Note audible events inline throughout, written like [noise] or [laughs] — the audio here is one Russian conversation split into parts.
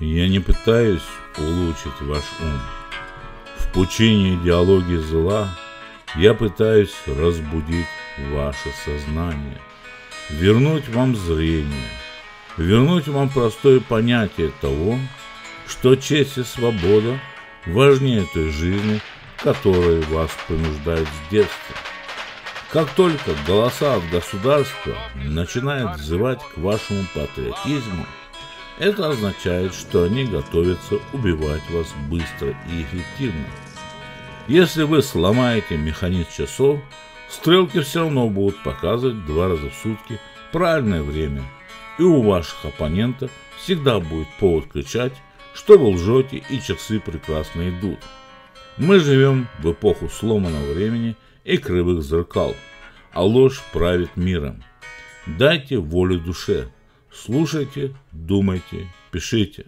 Я не пытаюсь улучшить ваш ум. В пучине идеологии зла я пытаюсь разбудить ваше сознание, вернуть вам зрение, вернуть вам простое понятие того, что честь и свобода важнее той жизни, которой вас принуждают с детства. Как только голоса от государства начинают взывать к вашему патриотизму, это означает, что они готовятся убивать вас быстро и эффективно. Если вы сломаете механизм часов, стрелки все равно будут показывать два раза в сутки правильное время, и у ваших оппонентов всегда будет повод кричать, что вы лжете и часы прекрасно идут. Мы живем в эпоху сломанного времени и кривых зеркал, а ложь правит миром. Дайте волю душе – Слушайте, думайте, пишите.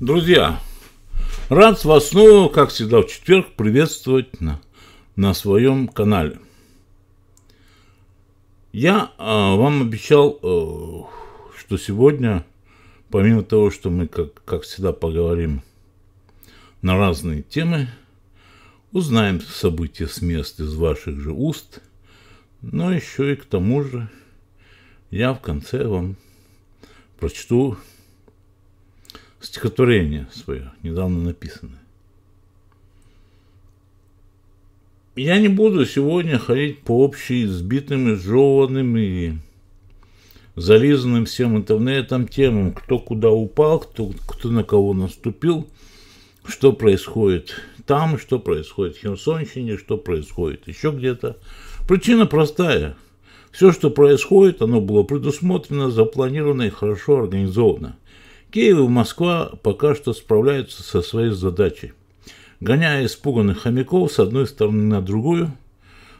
Друзья, рад вас снова, как всегда в четверг, приветствовать на, на своем канале. Я э, вам обещал, э, что сегодня, помимо того, что мы, как, как всегда, поговорим на разные темы, узнаем события с мест из ваших же уст, но еще и к тому же я в конце вам прочту стихотворение свое, недавно написанное. Я не буду сегодня ходить по общей сбитым, изжеванным и зализанным всем интернетом темам, кто куда упал, кто, кто на кого наступил, что происходит там, что происходит в Херсонщине, что происходит еще где-то. Причина простая. Все, что происходит, оно было предусмотрено, запланировано и хорошо организовано. Киев и Москва пока что справляются со своей задачей гоняя испуганных хомяков с одной стороны на другую,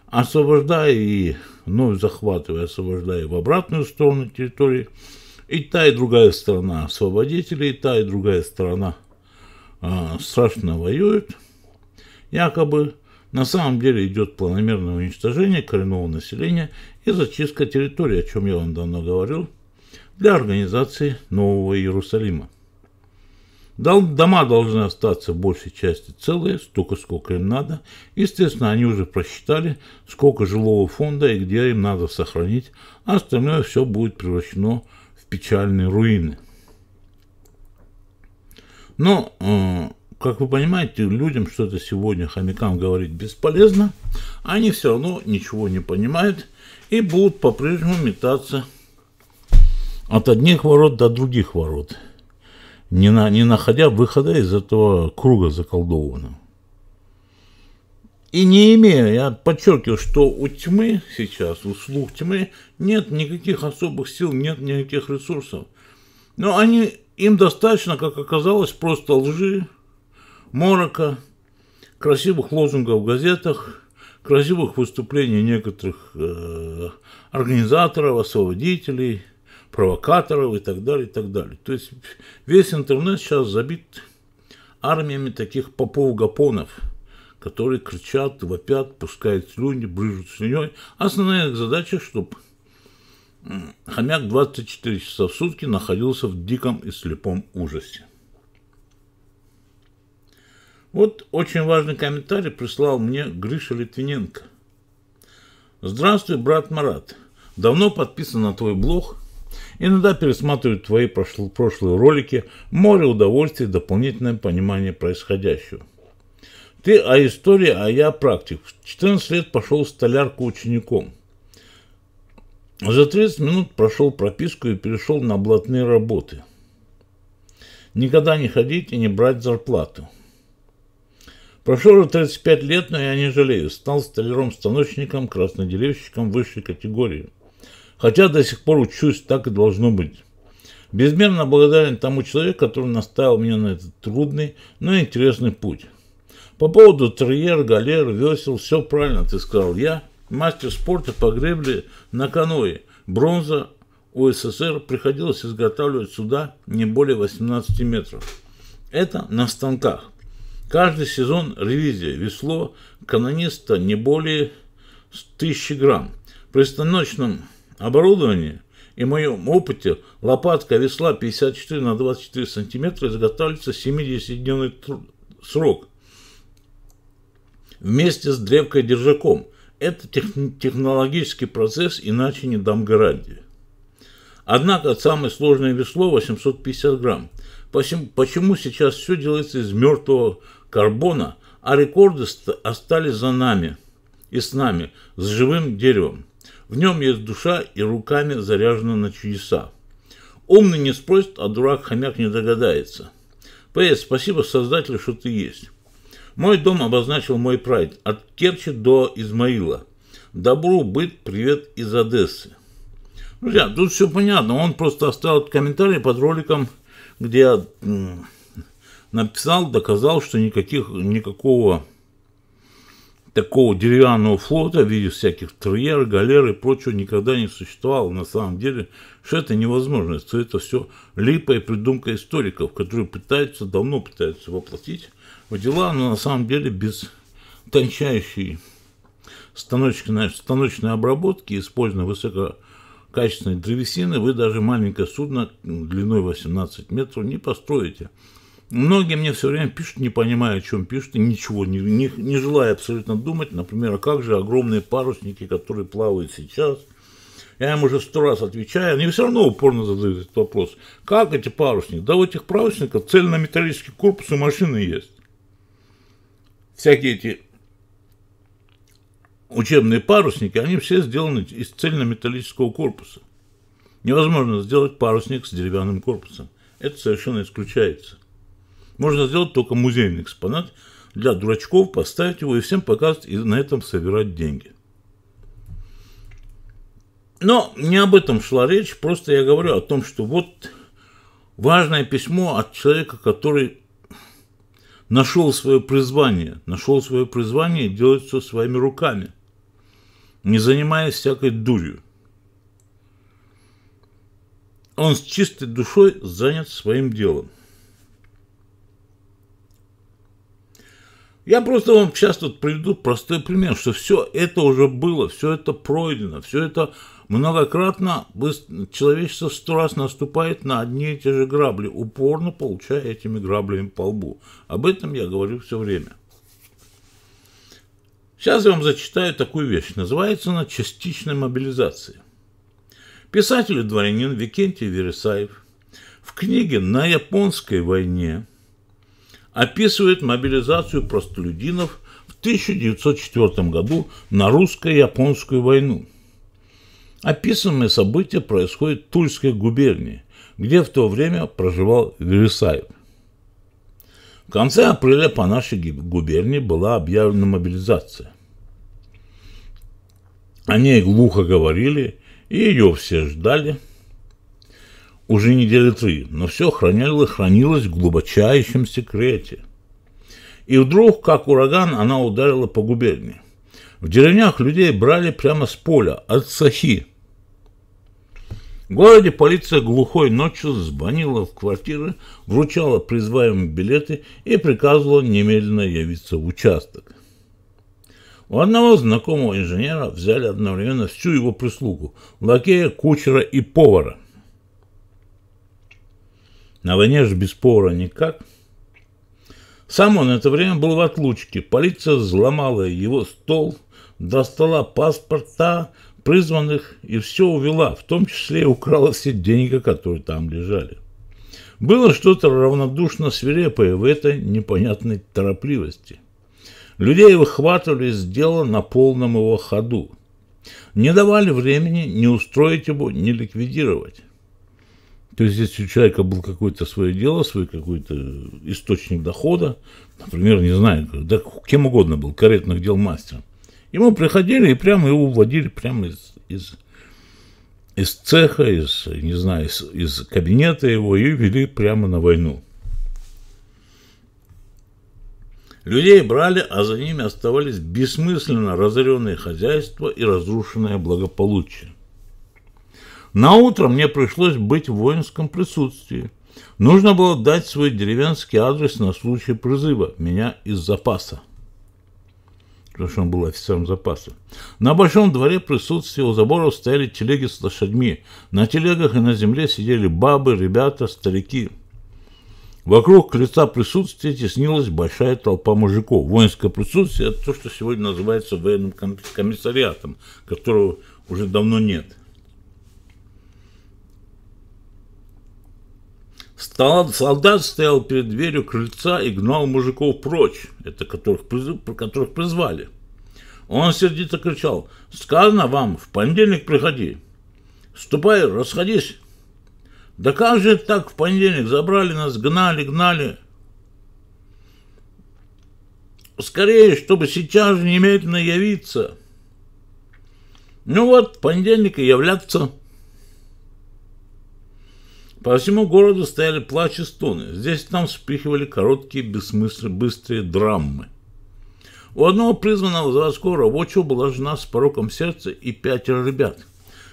освобождая и вновь захватывая, освобождая в обратную сторону территории, и та и другая сторона освободители, и та и другая сторона э, страшно воюют, якобы на самом деле идет планомерное уничтожение коренного населения и зачистка территории, о чем я вам давно говорил, для организации Нового Иерусалима. Дома должны остаться в большей части целые, столько, сколько им надо. Естественно, они уже просчитали, сколько жилого фонда и где им надо сохранить, а остальное все будет превращено в печальные руины. Но, э, как вы понимаете, людям что-то сегодня хомякам говорить бесполезно, они все равно ничего не понимают и будут по-прежнему метаться от одних ворот до других ворот – не, на, не находя выхода из этого круга заколдованного. И не имея, я подчеркиваю, что у тьмы сейчас, у слух тьмы, нет никаких особых сил, нет никаких ресурсов. Но они, им достаточно, как оказалось, просто лжи, морока, красивых лозунгов в газетах, красивых выступлений некоторых э, организаторов, освободителей, провокаторов и так далее, и так далее. То есть весь интернет сейчас забит армиями таких попов-гапонов, которые кричат, вопят, пускают слюни, брыжут слюней. Основная их задача, чтобы хомяк 24 часа в сутки находился в диком и слепом ужасе. Вот очень важный комментарий прислал мне Гриша Литвиненко. Здравствуй, брат Марат. Давно подписан на твой блог – Иногда пересматривают твои прошлые, ролики, море удовольствия и дополнительное понимание происходящего. Ты о истории, а я практик. В 14 лет пошел в столярку учеником. За 30 минут прошел прописку и перешел на блатные работы. Никогда не ходить и не брать зарплату. Прошло уже 35 лет, но я не жалею. Стал столяром-станочником, краснодеревщиком высшей категории – Хотя до сих пор учусь, так и должно быть. Безмерно благодарен тому человеку, который наставил меня на этот трудный, но интересный путь. По поводу терьер, галер, весел, все правильно ты сказал. Я мастер спорта по гребле на каное. Бронза УССР приходилось изготавливать суда не более 18 метров. Это на станках. Каждый сезон ревизия весло канониста не более 1000 грамм. При станочном оборудовании и моем опыте лопатка весла 54 на 24 сантиметра изготавливается 70-дневный срок вместе с древкой держаком. Это тех, технологический процесс, иначе не дам гарантии. Однако самое сложное весло 850 грамм. Почему сейчас все делается из мертвого карбона, а рекорды остались за нами и с нами, с живым деревом? В нем есть душа и руками заряжена на чудеса. Умный не спросит, а дурак-хомяк не догадается. П.С. Спасибо создателю, что ты есть. Мой дом обозначил мой прайд от Керчи до Измаила. Добру быть, привет из Одессы. Друзья, тут все понятно. Он просто оставил комментарий под роликом, где я написал, доказал, что никаких, никакого такого деревянного флота в виде всяких троер, галер и прочего никогда не существовало. На самом деле, что это невозможно, что это все липа и придумка историков, которые пытаются, давно пытаются воплотить в дела, но на самом деле без тончайшей станочной, станочной обработки, используя высококачественной древесины, вы даже маленькое судно длиной 18 метров не построите. Многие мне все время пишут, не понимая, о чем пишут, и ничего, не, не, не желая абсолютно думать, например, а как же огромные парусники, которые плавают сейчас. Я им уже сто раз отвечаю, они все равно упорно задают этот вопрос. Как эти парусники? Да у этих парусников цельнометаллический корпус и машины есть всякие эти учебные парусники, они все сделаны из цельнометаллического корпуса. Невозможно сделать парусник с деревянным корпусом. Это совершенно исключается. Можно сделать только музейный экспонат для дурачков, поставить его и всем показывать, и на этом собирать деньги. Но не об этом шла речь, просто я говорю о том, что вот важное письмо от человека, который нашел свое призвание, нашел свое призвание делать все своими руками, не занимаясь всякой дурью. Он с чистой душой занят своим делом. Я просто вам сейчас тут приведу простой пример, что все это уже было, все это пройдено, все это Многократно человечество сто раз наступает на одни и те же грабли, упорно получая этими граблями по лбу. Об этом я говорю все время. Сейчас я вам зачитаю такую вещь. Называется она «Частичная мобилизация». Писатель и дворянин Викентий Вересаев в книге «На японской войне» описывает мобилизацию простолюдинов в 1904 году на русско-японскую войну – Описанное событие происходит в Тульской губернии, где в то время проживал Вересаев. В конце апреля по нашей губернии была объявлена мобилизация. О ней глухо говорили, и ее все ждали уже недели три, но все хранилось, хранилось в глубочайшем секрете. И вдруг, как ураган, она ударила по губернии. В деревнях людей брали прямо с поля, от сахи, в городе полиция глухой ночью звонила в квартиры, вручала призываемым билеты и приказывала немедленно явиться в участок. У одного знакомого инженера взяли одновременно всю его прислугу – лакея, кучера и повара. На войне же без повара никак. Сам он это время был в отлучке. Полиция взломала его стол, достала паспорта, призванных и все увела, в том числе и украла все деньги, которые там лежали. Было что-то равнодушно свирепое в этой непонятной торопливости. Людей выхватывали с дела на полном его ходу. Не давали времени ни устроить его, ни ликвидировать. То есть, если у человека был какое-то свое дело, свой какой-то источник дохода, например, не знаю, да кем угодно был, каретных дел мастером, Ему приходили и прямо его уводили прямо из, из, из цеха, из, не знаю, из, из кабинета его и вели прямо на войну. Людей брали, а за ними оставались бессмысленно разоренные хозяйства и разрушенное благополучие. На утро мне пришлось быть в воинском присутствии. Нужно было дать свой деревенский адрес на случай призыва меня из запаса. Потому что он был офицером запаса. На большом дворе присутствия у заборов стояли телеги с лошадьми. На телегах и на земле сидели бабы, ребята, старики. Вокруг крыльца присутствия теснилась большая толпа мужиков. Воинское присутствие – это то, что сегодня называется военным комиссариатом, которого уже давно нет. Солдат стоял перед дверью крыльца и гнал мужиков прочь, это которых, призыв, которых призвали. Он сердито кричал, «Сказано вам, в понедельник приходи! Ступай, расходись!» Да как же так в понедельник забрали нас, гнали, гнали? Скорее, чтобы сейчас же немедленно явиться. Ну вот, в понедельник и являться. По всему городу стояли плач и стоны. Здесь и там вспихивали короткие, бессмысленные, быстрые драмы. У одного призванного заводского рабочего была жена с пороком сердца и пятеро ребят.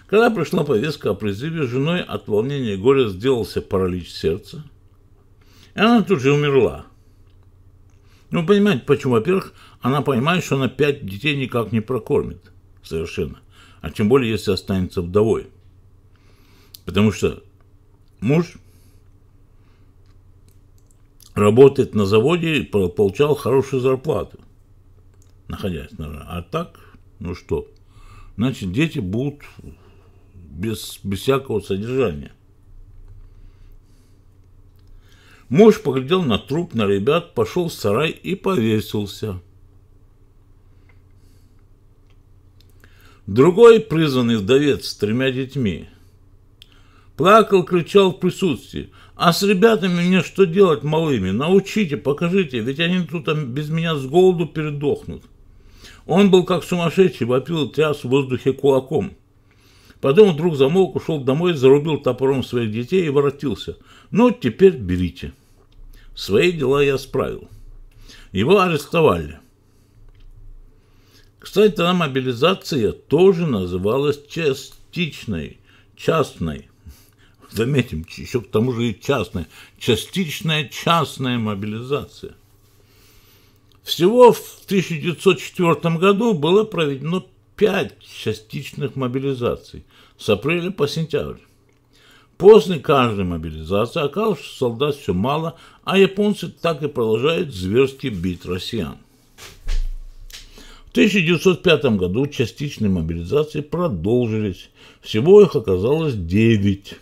Когда пришла повестка о призыве, женой от волнения и горя сделался паралич сердца. И она тут же умерла. Ну, понимаете, почему? Во-первых, она понимает, что она пять детей никак не прокормит. Совершенно. А тем более, если останется вдовой. Потому что муж работает на заводе и получал хорошую зарплату, находясь на... А так, ну что, значит, дети будут без, без всякого содержания. Муж поглядел на труп, на ребят, пошел в сарай и повесился. Другой призванный вдовец с тремя детьми плакал, кричал в присутствии. А с ребятами мне что делать малыми? Научите, покажите, ведь они тут без меня с голоду передохнут. Он был как сумасшедший, вопил тряс в воздухе кулаком. Потом вдруг замолк, ушел домой, зарубил топором своих детей и воротился. Ну, теперь берите. Свои дела я справил. Его арестовали. Кстати, та мобилизация тоже называлась частичной, частной. Заметим, еще к тому же и частная. Частичная частная мобилизация. Всего в 1904 году было проведено пять частичных мобилизаций с апреля по сентябрь. После каждой мобилизации оказалось, что солдат все мало, а японцы так и продолжают зверски бить россиян. В 1905 году частичные мобилизации продолжились. Всего их оказалось 9.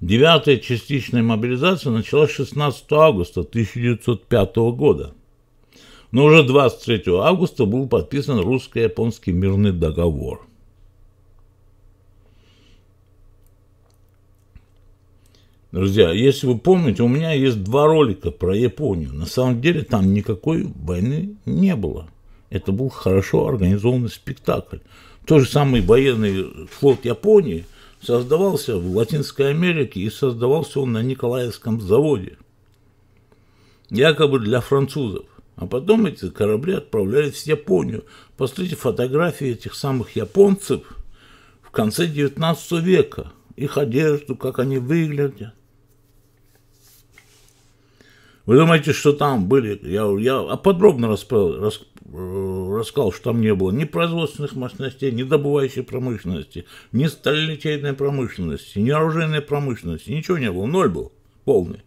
Девятая частичная мобилизация началась 16 августа 1905 года. Но уже 23 августа был подписан русско-японский мирный договор. Друзья, если вы помните, у меня есть два ролика про Японию. На самом деле там никакой войны не было. Это был хорошо организованный спектакль. Тот же самый военный флот Японии создавался в Латинской Америке и создавался он на Николаевском заводе. Якобы для французов. А потом эти корабли отправлялись в Японию. Посмотрите фотографии этих самых японцев в конце 19 века. Их одежду, как они выглядят. Вы думаете, что там были, я, я подробно рассказал, рас, рассказал, что там не было ни производственных мощностей, ни добывающей промышленности, ни сталелитейной промышленности, ни оружейной промышленности, ничего не было, ноль был полный.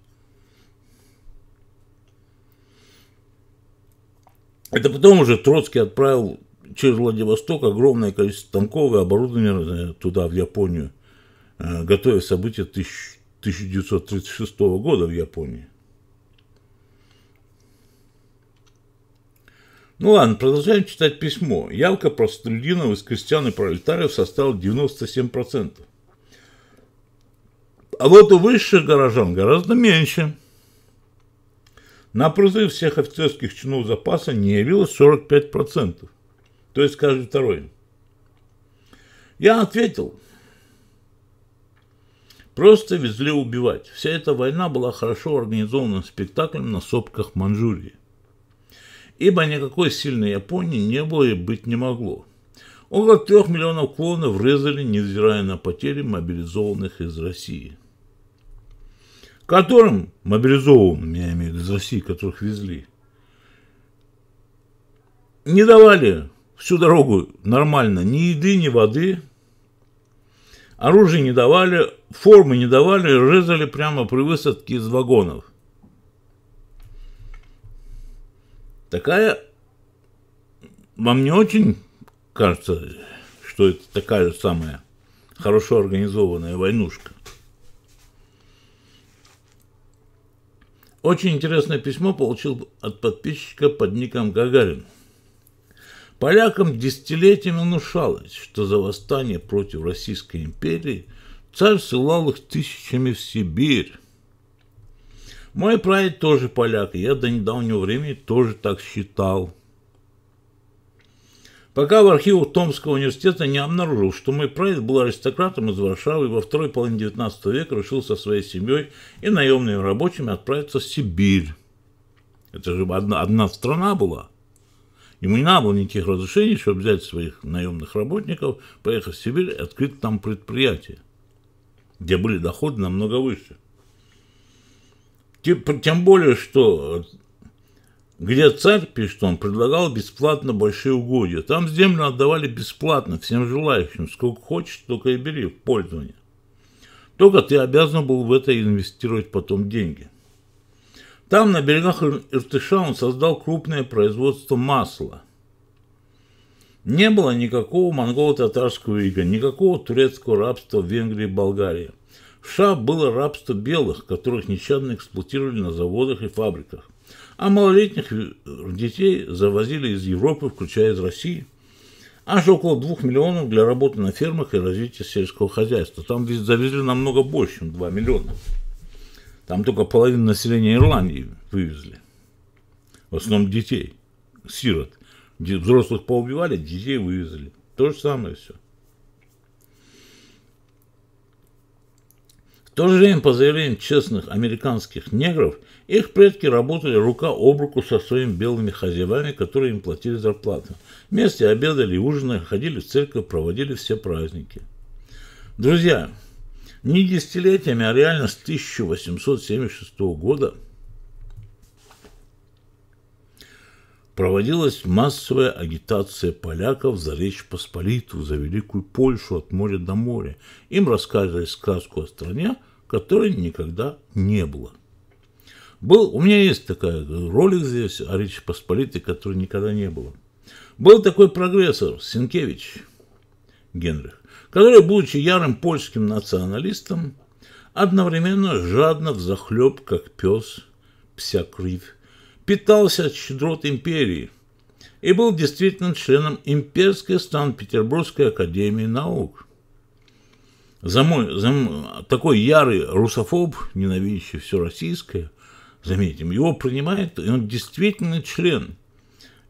Это потом уже Троцкий отправил через Владивосток огромное количество танков и оборудования туда, в Японию, э, готовя события 1936 года в Японии. Ну ладно, продолжаем читать письмо. Явка простолюдинов из крестьян и пролетариев составила 97%. А вот у высших горожан гораздо меньше – на призыв всех офицерских чинов запаса не явилось 45%, то есть каждый второй. Я ответил, просто везли убивать. Вся эта война была хорошо организованным спектаклем на сопках Манчжурии. Ибо никакой сильной Японии не было и быть не могло. Около трех миллионов клонов врезали, невзирая на потери мобилизованных из России. Которым, мобилизованным, я имею в виду, из России, которых везли, не давали всю дорогу нормально ни еды, ни воды, оружие не давали, формы не давали, резали прямо при высадке из вагонов. Такая, вам не очень кажется, что это такая же самая хорошо организованная войнушка? Очень интересное письмо получил от подписчика под ником Гагарин – Полякам десятилетиями внушалось, что за восстание против Российской империи царь ссылал их тысячами в Сибирь. Мой прадед тоже поляк, и я до недавнего времени тоже так считал. Пока в архивах Томского университета не обнаружил, что мой прадед был аристократом из Варшавы и во второй половине 19 века решил со своей семьей и наемными рабочими отправиться в Сибирь. Это же одна, одна страна была. Ему не надо было никаких разрешений, чтобы взять своих наемных работников, поехать в Сибирь и открыть там предприятие, где были доходы намного выше. Тем более, что где царь, пишет он, предлагал бесплатно большие угодья. Там землю отдавали бесплатно всем желающим. Сколько хочешь, только и бери в пользование. Только ты обязан был в это инвестировать потом деньги – там, на берегах Иртыша, он создал крупное производство масла. Не было никакого монголо-татарского ига, никакого турецкого рабства в Венгрии и Болгарии. В США было рабство белых, которых нещадно эксплуатировали на заводах и фабриках. А малолетних детей завозили из Европы, включая из России. Аж около двух миллионов для работы на фермах и развития сельского хозяйства. Там завезли намного больше, чем 2 миллиона. Там только половину населения Ирландии вывезли. В основном детей, сирот. Взрослых поубивали, детей вывезли. То же самое все. То же время, по заявлениям честных американских негров, их предки работали рука об руку со своими белыми хозяевами, которые им платили зарплату. Вместе обедали, ужинали, ходили в церковь, проводили все праздники. Друзья, не десятилетиями, а реально с 1876 года проводилась массовая агитация поляков за Речь Посполитую, за Великую Польшу от моря до моря. Им рассказывали сказку о стране, которой никогда не было. Был, у меня есть такая ролик здесь о Речи Посполитой, которой никогда не было. Был такой прогрессор Сенкевич Генрих который, будучи ярым польским националистом, одновременно жадно взахлеб, как пес, пся кривь, питался от щедрот империи и был действительно членом имперской Санкт-Петербургской академии наук. За мой, за такой ярый русофоб, ненавидящий все российское, заметим, его принимает, и он действительно член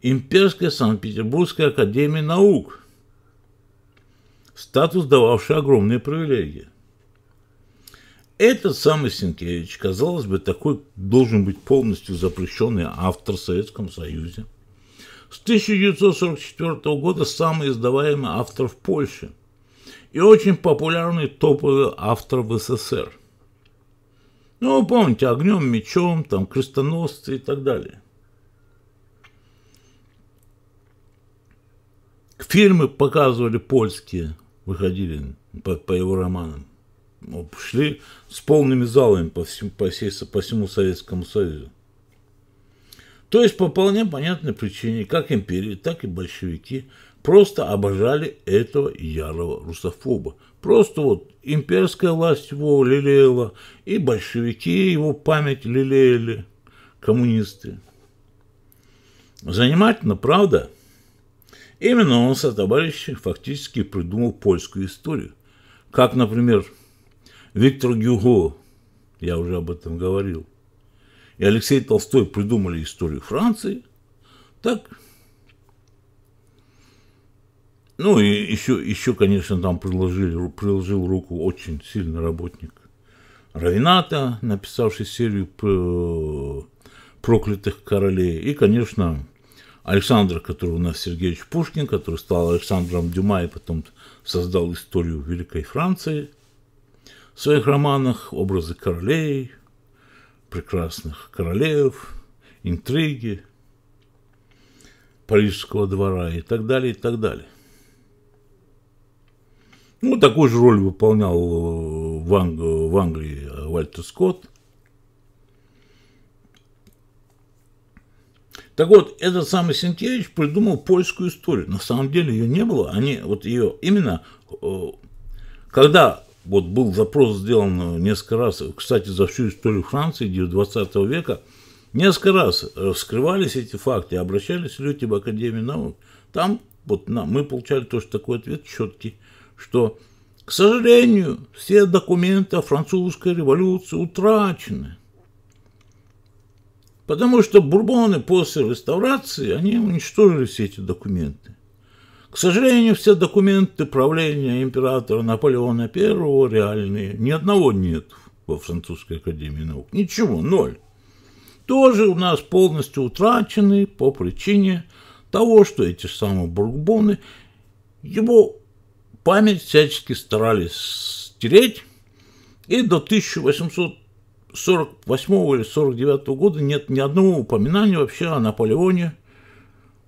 Имперской Санкт-Петербургской академии наук – статус, дававший огромные привилегии. Этот самый Сенкевич, казалось бы, такой должен быть полностью запрещенный автор в Советском Союзе. С 1944 года самый издаваемый автор в Польше и очень популярный топовый автор в СССР. Ну, вы помните, огнем, мечом, там, крестоносцы и так далее. Фильмы показывали польские, выходили по, по его романам. Шли с полными залами по всему, по, всей, по всему Советскому Союзу. То есть по вполне понятной причине, как империи, так и большевики просто обожали этого ярого русофоба. Просто вот имперская власть его лелеяла, и большевики его память лелеяли, коммунисты. Занимательно, правда? Именно он со товарищем фактически придумал польскую историю. Как, например, Виктор Гюго, я уже об этом говорил, и Алексей Толстой придумали историю Франции, так ну и еще, еще конечно, там приложили, приложил руку очень сильный работник Равината, написавший серию про проклятых королей. И, конечно, Александр, который у нас Сергеевич Пушкин, который стал Александром Дюма и потом создал историю Великой Франции в своих романах, образы королей, прекрасных королев, интриги, парижского двора и так далее, и так далее. Ну, такую же роль выполнял в, Анг... в Англии Вальтер Скотт. Так вот, этот самый Сенкевич придумал польскую историю. На самом деле ее не было. Они вот ее именно, э, когда вот был запрос сделан несколько раз, кстати, за всю историю Франции 20 века, несколько раз вскрывались эти факты, обращались люди в Академию наук. Там вот на, мы получали тоже такой ответ четкий, что, к сожалению, все документы о французской революции утрачены. Потому что бурбоны после реставрации, они уничтожили все эти документы. К сожалению, все документы правления императора Наполеона I реальные. Ни одного нет во Французской академии наук. Ничего, ноль. Тоже у нас полностью утрачены по причине того, что эти самые бурбоны его память всячески старались стереть, и до 1800 48 или 49 года нет ни одного упоминания вообще о Наполеоне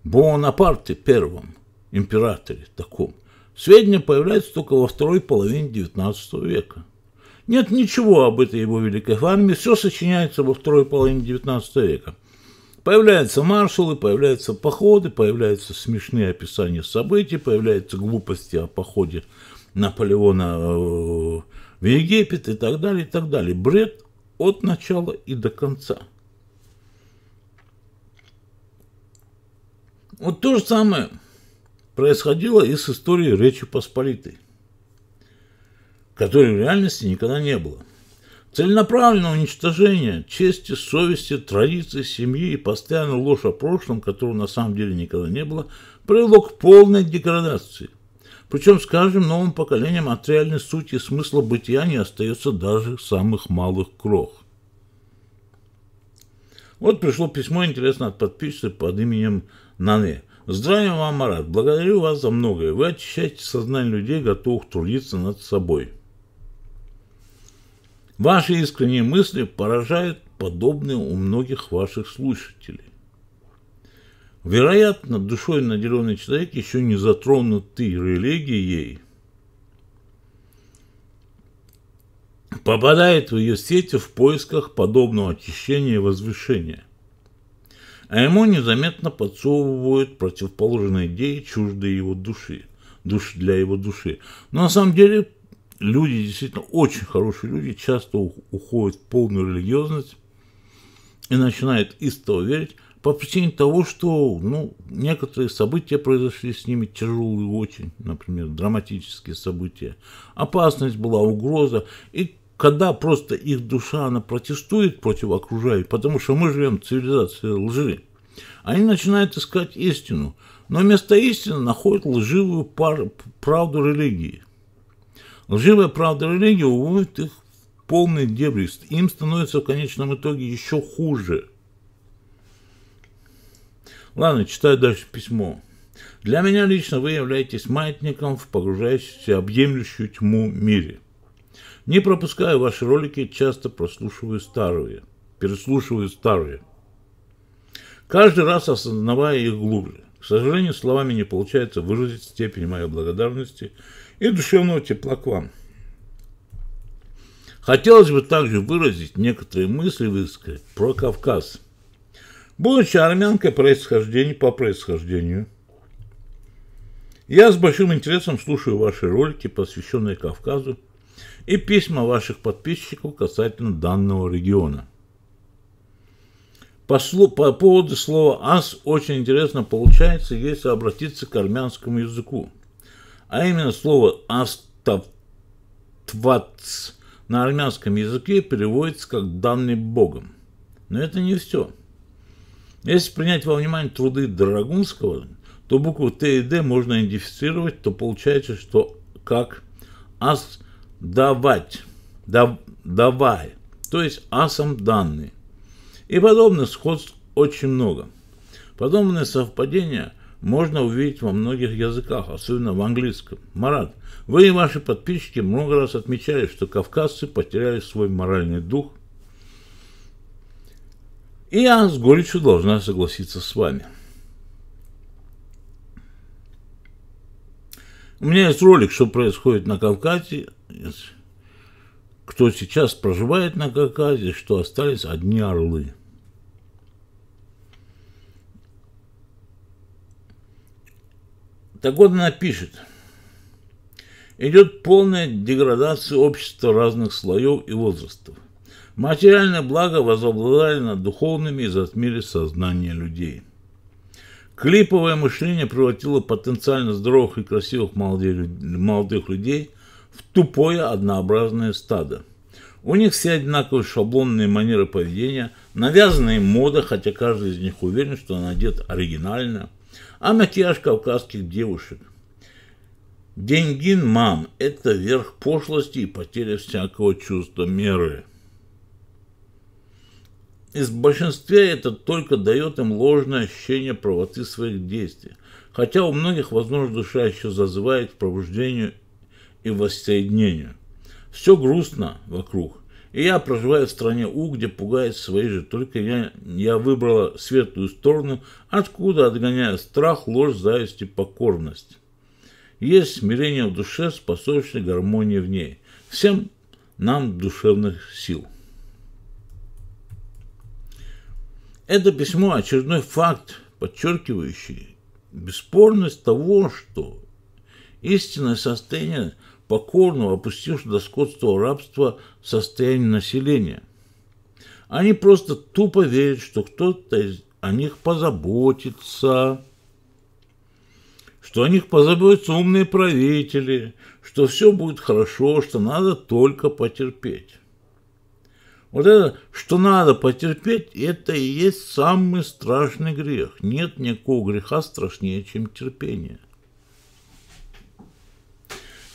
Бонапарте первом, императоре таком. Сведения появляются только во второй половине XIX века. Нет ничего об этой его великой армии, все сочиняется во второй половине XIX века. Появляются маршалы, появляются походы, появляются смешные описания событий, появляются глупости о походе Наполеона э, в Египет и так далее, и так далее. Бред от начала и до конца. Вот то же самое происходило и с историей Речи Посполитой, которой в реальности никогда не было. Целенаправленное уничтожение чести, совести, традиций, семьи и постоянная ложь о прошлом, которого на самом деле никогда не было, привело к полной деградации – причем с каждым новым поколением от реальной сути и смысла бытия не остается даже самых малых крох. Вот пришло письмо, интересно, от подписчицы под именем Нане. Здравия вам, Марат. Благодарю вас за многое. Вы очищаете сознание людей, готовых трудиться над собой. Ваши искренние мысли поражают подобные у многих ваших слушателей. Вероятно, душой наделенный человек, еще не затронутый религией, попадает в ее сети в поисках подобного очищения и возвышения. А ему незаметно подсовывают противоположные идеи, чуждые его души, душ для его души. Но на самом деле люди, действительно очень хорошие люди, часто уходят в полную религиозность и начинают истово верить, по причине того, что ну, некоторые события произошли с ними тяжелые очень, например, драматические события. Опасность была, угроза. И когда просто их душа, она протестует против окружающих, потому что мы живем в цивилизации лжи, они начинают искать истину, но вместо истины находят лживую пар, правду религии. Лживая правда религии уводит их в полный дебри. Им становится в конечном итоге еще хуже – Ладно, читаю дальше письмо. Для меня лично вы являетесь маятником в погружающейся, объемлющую тьму мире. Не пропускаю ваши ролики, часто прослушиваю старые, переслушиваю старые. Каждый раз осознавая их глубже. К сожалению, словами не получается выразить степень моей благодарности и душевного тепла к вам. Хотелось бы также выразить некоторые мысли высказать про Кавказ – Будучи армянкой происхождения по происхождению, я с большим интересом слушаю ваши ролики, посвященные Кавказу, и письма ваших подписчиков касательно данного региона. По, по поводу слова «ас» очень интересно получается, если обратиться к армянскому языку. А именно слово «аставтвац» на армянском языке переводится как «данный Богом». Но это не все – если принять во внимание труды Драгунского, то букву Т и Д можно идентифицировать, то получается, что как ас давать, дав, давай, то есть асом данные. И подобных сходств очень много. Подобные совпадения можно увидеть во многих языках, особенно в английском. Марат, вы и ваши подписчики много раз отмечали, что кавказцы потеряли свой моральный дух. И я с горечью должна согласиться с вами. У меня есть ролик, что происходит на Кавказе, кто сейчас проживает на Кавказе, что остались одни орлы. Так вот она пишет. Идет полная деградация общества разных слоев и возрастов. Материальное благо возобладали над духовными и затмили сознание людей – Клиповое мышление превратило потенциально здоровых и красивых молодых людей в тупое однообразное стадо. У них все одинаковые шаблонные манеры поведения, навязанная им мода, хотя каждый из них уверен, что он одет оригинально, а макияж кавказских девушек. Деньгин мам – это верх пошлости и потеря всякого чувства меры – и в большинстве это только дает им ложное ощущение правоты своих действий. Хотя у многих, возможно, душа еще зазывает к пробуждению и воссоединению. Все грустно вокруг. И я проживаю в стране У, где пугает свои же. Только я, я выбрала светлую сторону, откуда отгоняя страх, ложь, зависть и покорность. Есть смирение в душе, способствующее гармонии в ней. Всем нам душевных сил. Это письмо – очередной факт, подчеркивающий бесспорность того, что истинное состояние покорного, опустившего до скотства рабства состояние населения. Они просто тупо верят, что кто-то о них позаботится, что о них позаботятся умные правители, что все будет хорошо, что надо только потерпеть. Вот это, что надо потерпеть, это и есть самый страшный грех. Нет никакого греха страшнее, чем терпение.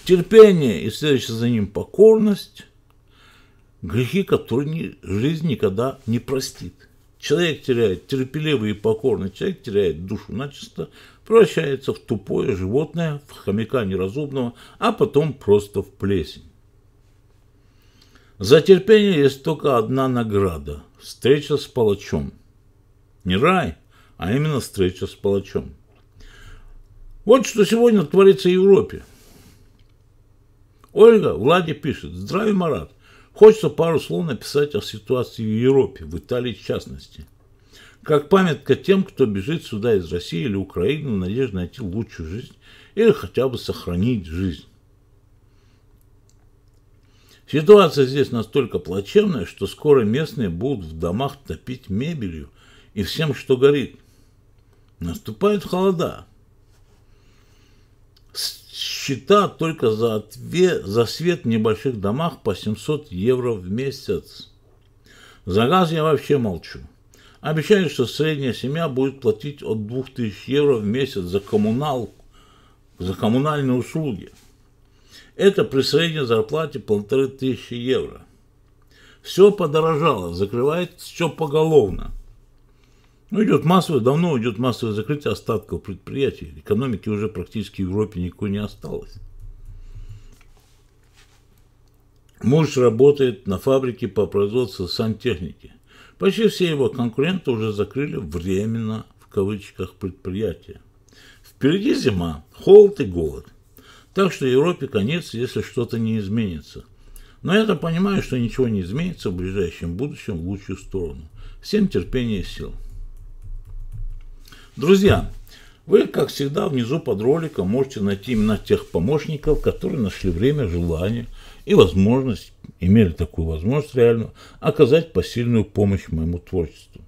Терпение и следующая за ним покорность – грехи, которые жизнь никогда не простит. Человек теряет терпеливый и покорный, человек теряет душу начисто, превращается в тупое животное, в хомяка неразумного, а потом просто в плесень. За терпение есть только одна награда – встреча с палачом. Не рай, а именно встреча с палачом. Вот что сегодня творится в Европе. Ольга Влади пишет. Здравия, Марат. Хочется пару слов написать о ситуации в Европе, в Италии в частности. Как памятка тем, кто бежит сюда из России или Украины в надежде найти лучшую жизнь или хотя бы сохранить жизнь. Ситуация здесь настолько плачевная, что скоро местные будут в домах топить мебелью и всем, что горит. Наступают холода. Счета только за, отве, за свет в небольших домах по 700 евро в месяц. За газ я вообще молчу. Обещают, что средняя семья будет платить от 2000 евро в месяц за коммуналку, за коммунальные услуги. Это при средней зарплате полторы тысячи евро. Все подорожало, закрывает все поголовно. Ну, идет массовое, давно идет массовое закрытие остатков предприятий. Экономики уже практически в Европе никакой не осталось. Муж работает на фабрике по производству сантехники. Почти все его конкуренты уже закрыли временно, в кавычках, предприятия. Впереди зима, холод и голод – так что Европе конец, если что-то не изменится. Но я-то понимаю, что ничего не изменится в ближайшем будущем в лучшую сторону. Всем терпения и сил. Друзья, вы, как всегда, внизу под роликом можете найти именно тех помощников, которые нашли время, желание и возможность, имели такую возможность реально, оказать посильную помощь моему творчеству.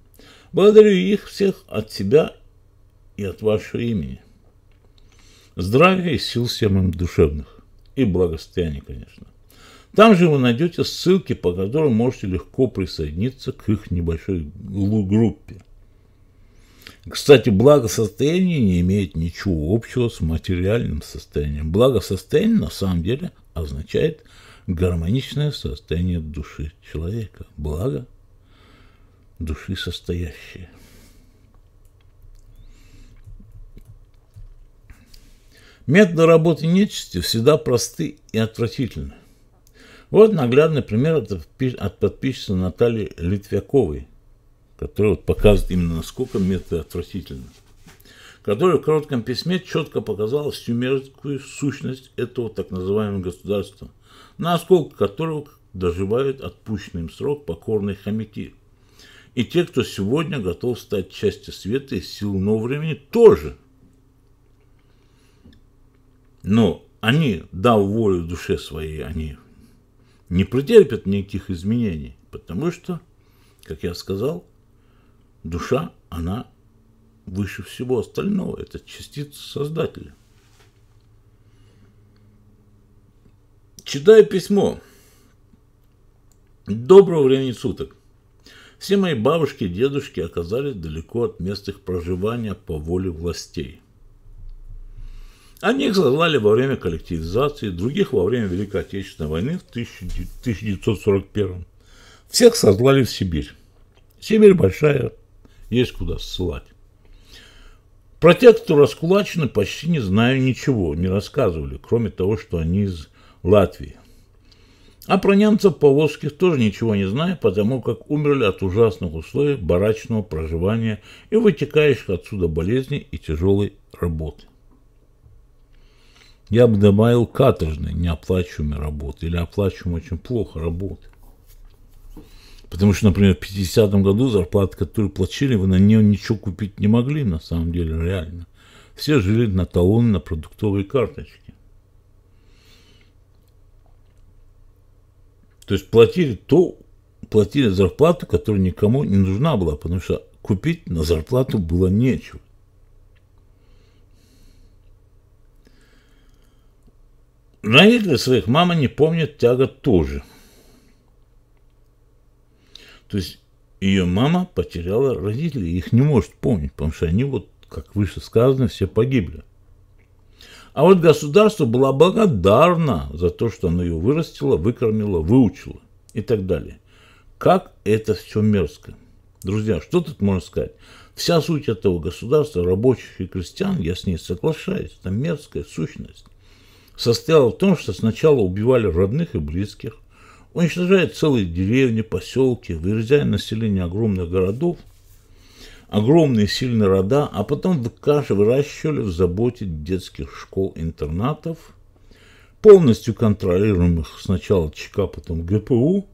Благодарю их всех от себя и от вашего имени. Здравия и сил всем им душевных. И благосостояния, конечно. Там же вы найдете ссылки, по которым можете легко присоединиться к их небольшой группе. Кстати, благосостояние не имеет ничего общего с материальным состоянием. Благосостояние на самом деле означает гармоничное состояние души человека. Благо души состоящее. Методы работы нечисти всегда просты и отвратительны. Вот наглядный пример от подписчицы Натальи Литвяковой – которая вот показывает именно, насколько методы отвратительны которая в коротком письме четко показала всю мерзкую сущность этого так называемого государства, на осколке которого доживают отпущенный им срок покорные хомяки. И те, кто сегодня готов стать частью света и сил нового времени, тоже. Но они, дав волю душе своей, они не претерпят никаких изменений, потому что, как я сказал, душа, она выше всего остального. Это частица Создателя. Читаю письмо. Доброго времени суток. Все мои бабушки и дедушки оказались далеко от мест их проживания по воле властей. Они их создали во время коллективизации, других во время Великой Отечественной войны в 1941. Всех сослали в Сибирь. Сибирь большая, есть куда ссылать. Про тех, кто раскулачены, почти не знаю ничего, не рассказывали, кроме того, что они из Латвии. А про немцев повозских тоже ничего не знаю, потому как умерли от ужасных условий барачного проживания и вытекающих отсюда болезней и тяжелой работы. Я бы добавил каторжной, неоплачиваемой работы или оплачиваемой очень плохо работы. Потому что, например, в 50-м году зарплаты, которые платили, вы на нее ничего купить не могли, на самом деле, реально. Все жили на талоны, на продуктовые карточки. То есть платили то, платили зарплату, которая никому не нужна была, потому что купить на зарплату было нечего. Родители своих мама не помнит тягот тоже – то есть ее мама потеряла родителей, их не может помнить, потому что они вот, как выше сказано, все погибли. А вот государство было благодарно за то, что оно ее вырастило, выкормило, выучило и так далее. Как это все мерзко. Друзья, что тут можно сказать? Вся суть этого государства, рабочих и крестьян, я с ней соглашаюсь, это мерзкая сущность, состояла в том, что сначала убивали родных и близких, уничтожает целые деревни, поселки, вырезая население огромных городов, огромные сильные рода, а потом выращивали в заботе детских школ-интернатов, полностью контролируемых сначала ЧК, потом ГПУ,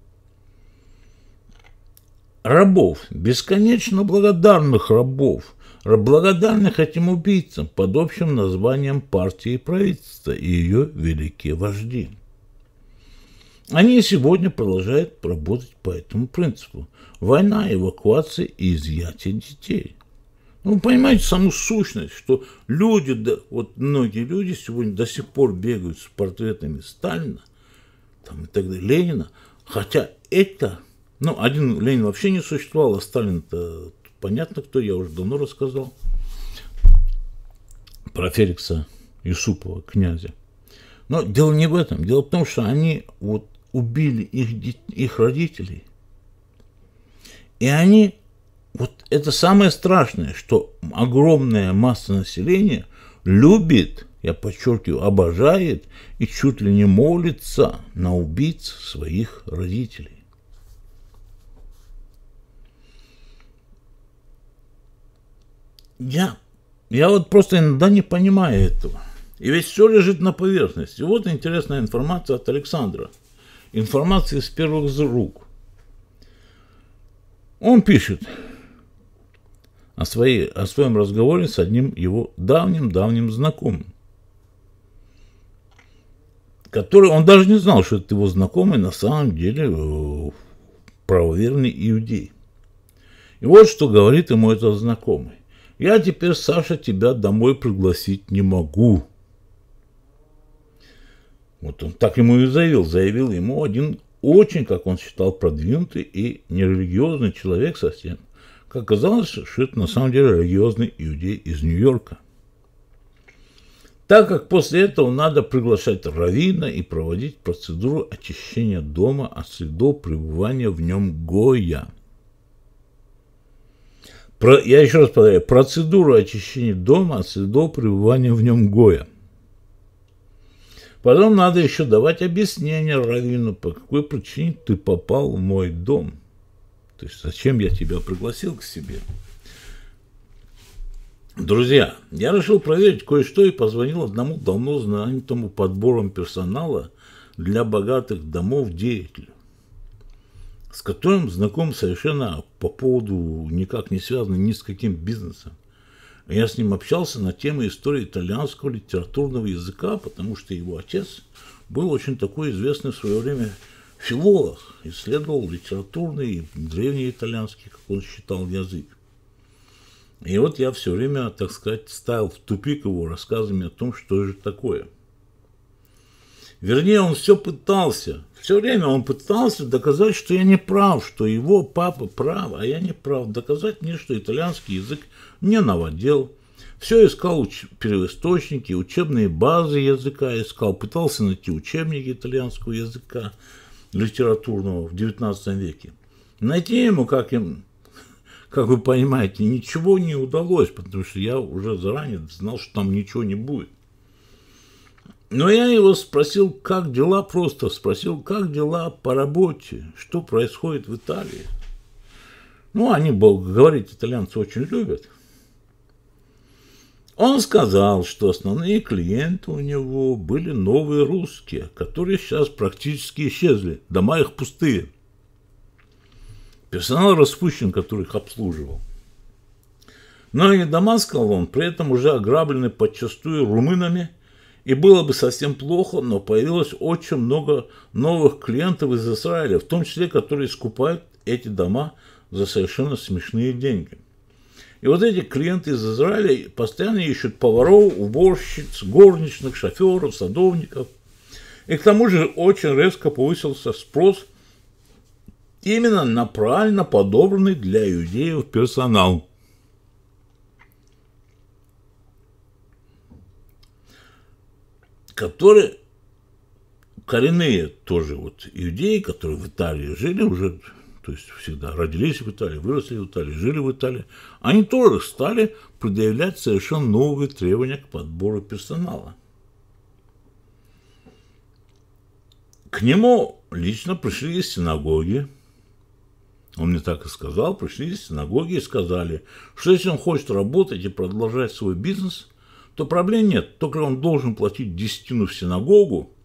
рабов, бесконечно благодарных рабов, благодарных этим убийцам под общим названием партии и правительства и ее великие вожди. Они сегодня продолжают работать по этому принципу. Война, эвакуация и изъятие детей. Ну, понимаете саму сущность, что люди, вот многие люди сегодня до сих пор бегают с портретами Сталина там, и так далее, Ленина, хотя это, ну, один Ленин вообще не существовал, а Сталин-то понятно кто, я уже давно рассказал про Феликса Юсупова, князя. Но дело не в этом. Дело в том, что они вот убили их, их родителей. И они, вот это самое страшное, что огромная масса населения любит, я подчеркиваю, обожает и чуть ли не молится на убийц своих родителей. Я, я вот просто иногда не понимаю этого. И ведь все лежит на поверхности. Вот интересная информация от Александра – информации с первых рук. Он пишет о, своей, о своем разговоре с одним его давним-давним знакомым, который, он даже не знал, что это его знакомый на самом деле э, правоверный иудей. И вот что говорит ему этот знакомый. Я теперь, Саша, тебя домой пригласить не могу. Вот он так ему и заявил. Заявил ему один очень, как он считал, продвинутый и нерелигиозный человек совсем. Как оказалось, что это на самом деле религиозный иудей из Нью-Йорка. Так как после этого надо приглашать равина и проводить процедуру очищения дома от следов пребывания в нем Гоя. Про, я еще раз повторяю, процедуру очищения дома от следов пребывания в нем Гоя – Потом надо еще давать объяснение Равину, по какой причине ты попал в мой дом. То есть зачем я тебя пригласил к себе. Друзья, я решил проверить кое-что и позвонил одному давно знанитому подбором персонала для богатых домов деятелю, с которым знаком совершенно по поводу никак не связанный ни с каким бизнесом. Я с ним общался на тему истории итальянского литературного языка, потому что его отец был очень такой известный в свое время филолог, исследовал литературный и древний итальянский, как он считал, язык. И вот я все время, так сказать, ставил в тупик его рассказами о том, что же такое. Вернее, он все пытался, все время он пытался доказать, что я не прав, что его папа прав, а я не прав. Доказать мне, что итальянский язык не новодел. Все искал уч- первоисточники, учебные базы языка искал, пытался найти учебники итальянского языка литературного в XIX веке. Найти ему, как им [laughs] как вы понимаете, ничего не удалось, потому что я уже заранее знал, что там ничего не будет. Но я его спросил, как дела, просто спросил, как дела по работе, что происходит в Италии. Ну, они, говорить итальянцы очень любят. Он сказал, что основные клиенты у него были новые русские, которые сейчас практически исчезли, дома их пустые – Персонал распущен, который их обслуживал. Многие дома, сказал он, при этом уже ограблены подчастую румынами, и было бы совсем плохо, но появилось очень много новых клиентов из Израиля, в том числе, которые скупают эти дома за совершенно смешные деньги. И вот эти клиенты из Израиля постоянно ищут поваров, уборщиц, горничных, шоферов, садовников. И к тому же очень резко повысился спрос – именно на правильно подобранный для иудеев персонал. Которые коренные тоже вот иудеи, которые в Италии жили уже, то есть всегда родились в Италии, выросли в Италии, жили в Италии, они тоже стали предъявлять совершенно новые требования к подбору персонала. К нему лично пришли из синагоги, он мне так и сказал, пришли из синагоги и сказали, что если он хочет работать и продолжать свой бизнес, то проблем нет, только он должен платить десятину в синагогу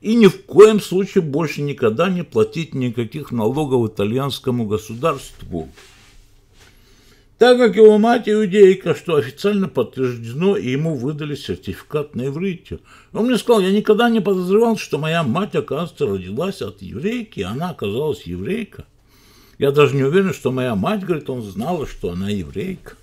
и ни в коем случае больше никогда не платить никаких налогов итальянскому государству. Так как его мать иудейка, что официально подтверждено, и ему выдали сертификат на иврите. Он мне сказал, я никогда не подозревал, что моя мать, оказывается, родилась от еврейки, она оказалась еврейка. Я даже не уверен, что моя мать, говорит, он знала, что она еврейка.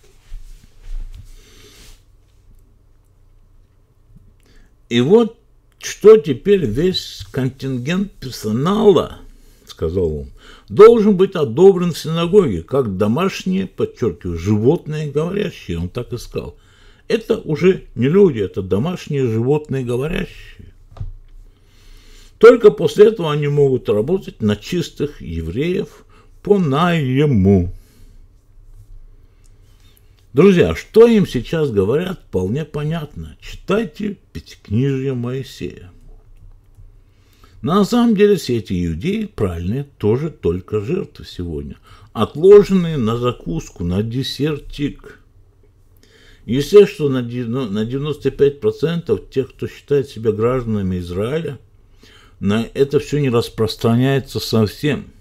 И вот что теперь весь контингент персонала, сказал он, должен быть одобрен в синагоге, как домашние, подчеркиваю, животные говорящие, он так и сказал. Это уже не люди, это домашние животные говорящие. Только после этого они могут работать на чистых евреев – по найму. Друзья, что им сейчас говорят, вполне понятно. Читайте Пятикнижие Моисея. На самом деле все эти иудеи правильные тоже только жертвы сегодня. Отложенные на закуску, на десертик. Естественно, на 95% тех, кто считает себя гражданами Израиля, на это все не распространяется совсем –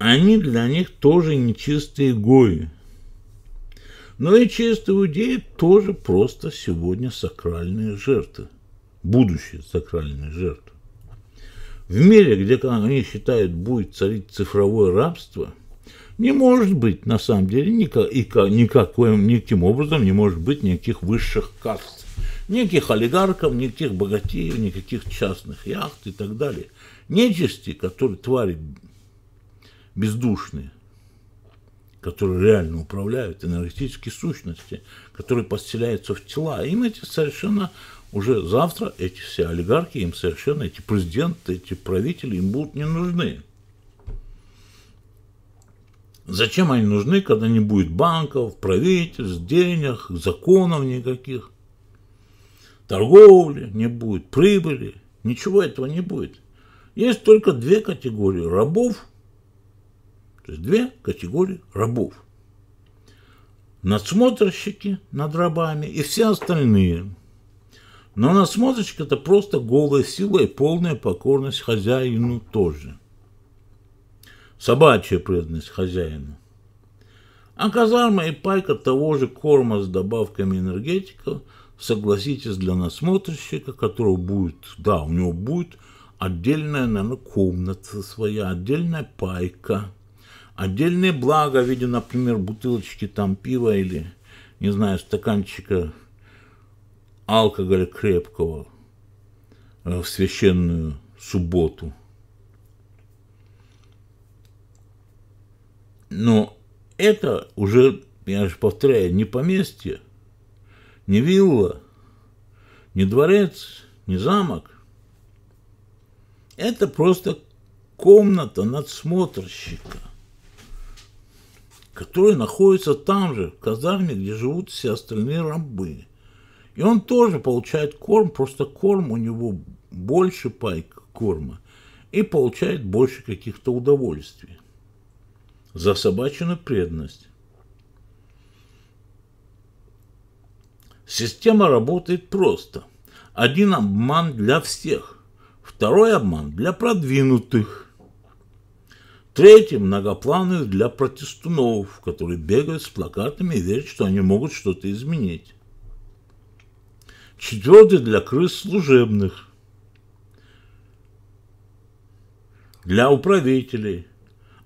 они для них тоже нечистые гои. Но и чистые иудеи тоже просто сегодня сакральные жертвы, будущие сакральные жертвы. В мире, где, они считают, будет царить цифровое рабство, не может быть, на самом деле, никак, никаким, никаким образом не может быть никаких высших каст. Никаких олигархов, никаких богатеев, никаких частных яхт и так далее. Нечисти, которые твари бездушные, которые реально управляют, энергетические сущности, которые подселяются в тела. Им эти совершенно уже завтра эти все олигархи, им совершенно эти президенты, эти правители им будут не нужны. Зачем они нужны, когда не будет банков, правительств, денег, законов никаких? торговли не будет, прибыли, ничего этого не будет. Есть только две категории рабов, то есть две категории рабов. Надсмотрщики над рабами и все остальные. Но надсмотрщик – это просто голая сила и полная покорность хозяину тоже. Собачья преданность хозяину. А казарма и пайка того же корма с добавками энергетиков, согласитесь, для насмотрщика, которого будет, да, у него будет отдельная, наверное, комната своя, отдельная пайка, отдельные блага в виде, например, бутылочки там пива или, не знаю, стаканчика алкоголя крепкого э, в священную субботу. Но это уже, я же повторяю, не поместье, не вилла, не дворец, не замок. Это просто комната надсмотрщика, который находится там же, в казарме, где живут все остальные рабы. И он тоже получает корм, просто корм у него больше пайка корма и получает больше каких-то удовольствий за собачью преданность. Система работает просто. Один обман для всех, второй обман для продвинутых, третий многоплановый для протестунов, которые бегают с плакатами и верят, что они могут что-то изменить. Четвертый для крыс служебных, для управителей,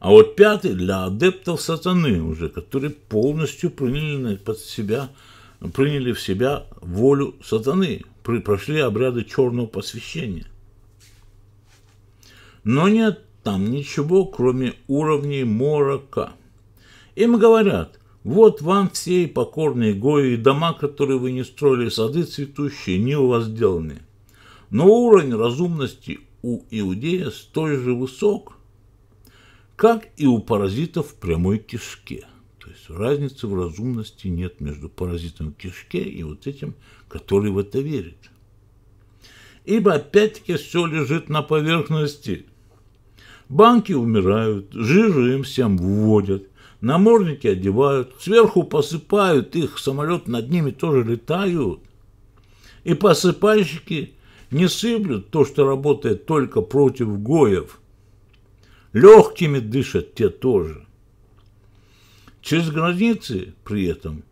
а вот пятый для адептов сатаны уже, которые полностью приняли под себя, приняли в себя волю сатаны, прошли обряды черного посвящения. Но нет там ничего, кроме уровней морока. Им говорят, вот вам все и покорные гои, и дома, которые вы не строили, сады цветущие, не у вас сделаны. Но уровень разумности у иудея столь же высок, как и у паразитов в прямой кишке. То есть разницы в разумности нет между паразитом в кишке и вот этим, который в это верит. Ибо опять-таки все лежит на поверхности. Банки умирают, жижу им всем вводят, намордники одевают, сверху посыпают их, самолет над ними тоже летают. И посыпальщики не сыплют то, что работает только против гоев – Легкими дышат те тоже. Через границы при этом